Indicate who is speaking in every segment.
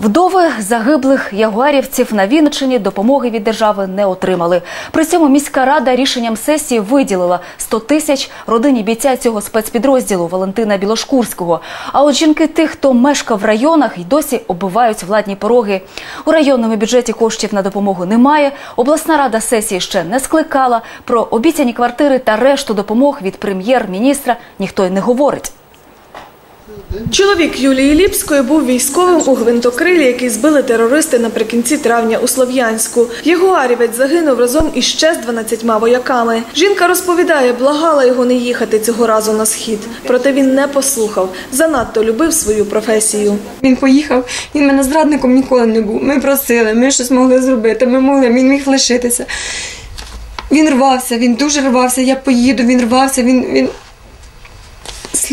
Speaker 1: Вдови загиблих ягуарівців на Вінниччині допомоги від держави не отримали. При цьому міська рада рішенням сесії виділила 100 тисяч родині бійця цього спецпідрозділу Валентина Білошкурського. А от жінки тих, хто мешкав в районах, й досі оббивають владні пороги. У районному бюджеті коштів на допомогу немає. Обласна рада сесії ще не скликала. Про обіцяні квартири та решту допомог від прем'єр-міністра ніхто й не говорить.
Speaker 2: Чоловік Юлії Ліпської був військовим у гвинтокрилі, який збили терористи наприкінці травня у Слов'янську. Ягуарівець загинув разом із ще з 12 вояками. Жінка розповідає, благала його не їхати цього разу на схід. Проте він не послухав. Занадто любив свою професію.
Speaker 3: Він поїхав, він мене зрадником ніколи не був. Ми просили, ми щось могли зробити, ми могли, він міг лишитися. Він рвався, він дуже рвався, я поїду, він рвався, він. він...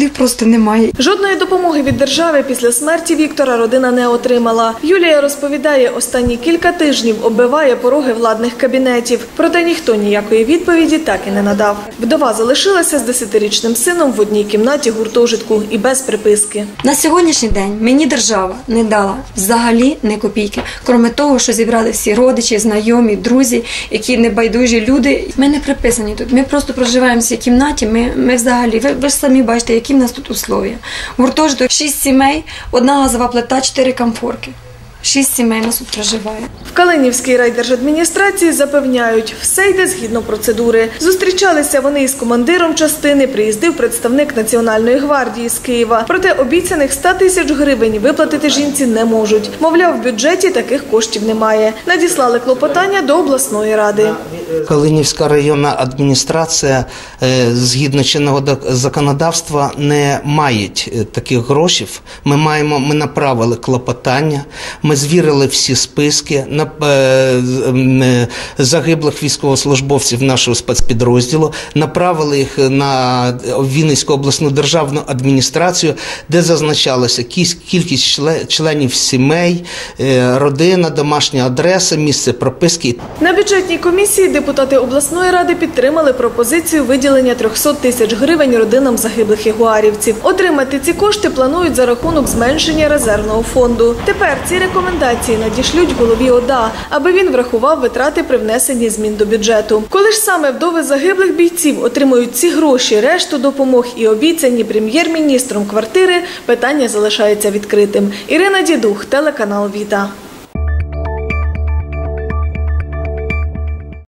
Speaker 3: Слів просто немає.
Speaker 2: Жодної допомоги від держави після смерті Віктора родина не отримала. Юлія розповідає, останні кілька тижнів оббиває пороги владних кабінетів. Проте ніхто ніякої відповіді так і не надав. Вдова залишилася з десятирічним сином в одній кімнаті гуртожитку і без приписки.
Speaker 3: На сьогоднішній день мені держава не дала взагалі ні копійки, крім того, що зібрали всі родичі, знайомі, друзі, які небайдужі люди. Ми не приписані тут. Ми просто проживаємо в цій кімнаті. Ми, ми взагалі, ви, ви ж самі бачите, які в нас тут условия. Гуртожиток шість сімей, одна газова плита, чотири комфорки. Шість сімей нас тут проживає.
Speaker 2: В Калинівській райдержадміністрації запевняють, все йде згідно процедури. Зустрічалися вони із командиром частини, приїздив представник Національної гвардії з Києва. Проте обіцяних 100 тисяч гривень виплатити жінці не можуть. Мовляв, в бюджеті таких коштів немає. Надіслали клопотання до обласної ради.
Speaker 4: Калинівська районна адміністрація е, згідно чинного законодавства не мають е, таких грошей. Ми маємо, ми направили клопотання, ми звірили всі списки на е, е, загиблих військовослужбовців нашого спецпідрозділу, направили їх на Вінницьку обласну державну адміністрацію, де зазначалося кіс- кількість членів сімей, е, родина, домашня адреса, місце прописки
Speaker 2: На бюджетній комісії депутати обласної ради підтримали пропозицію виділення 300 тисяч гривень родинам загиблих ягуарівців. Отримати ці кошти планують за рахунок зменшення резервного фонду. Тепер ці рекомендації надішлють голові ОДА, аби він врахував витрати при внесенні змін до бюджету. Коли ж саме вдови загиблих бійців отримують ці гроші, решту допомог і обіцяні прем'єр-міністром квартири, питання залишається відкритим. Ірина Дідух, телеканал Віта.